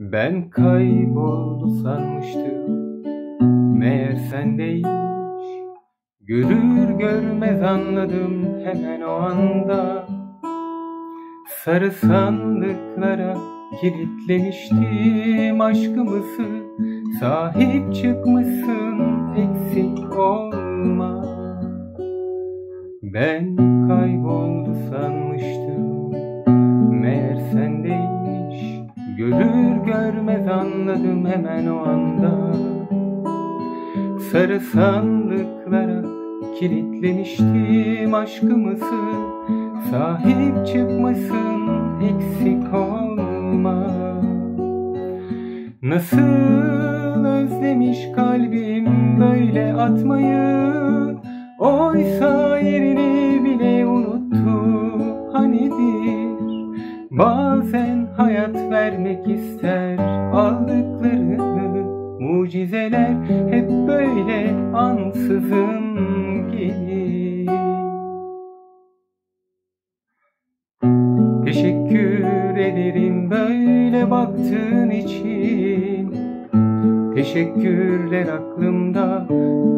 Ben kayboldu sanmıştım. Meğer sendeymiş Görür görmez anladım hemen o anda. Sarı sandıklara kilitlemiştim aşkımızı Sahip çıkmışsın eksik olma. Ben kayboldu sanmıştım. Meğer sendeymiş. Görür görmez anladım hemen o anda. Sarı sandıklara kilitlemiştim aşkımızı. Sahip çıkmasın eksik olma. Nasıl özlemiş kalbim böyle atmayı. Oysa yerini bile unuttu. Hanidir Bazen hayat vermek ister aldıklarını Mucizeler hep böyle ansızın gelir. Teşekkür ederim böyle baktığın için. Teşekkürler aklımda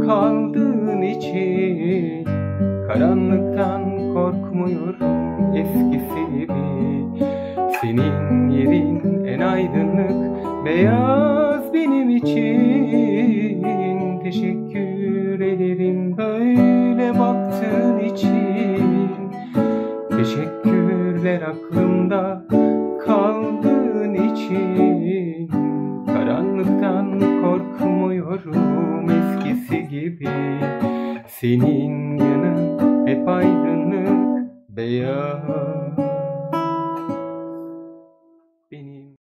kaldığın için. Karanlıktan korkmuyorum eskisi gibi senin yerin en aydınlık beyaz benim için. Teşekkür ederim böyle baktığın için. Teşekkürler aklımda kaldığın için. Karanlıktan korkmuyorum eskisi gibi. Senin yanın hep aydınlık beyaz.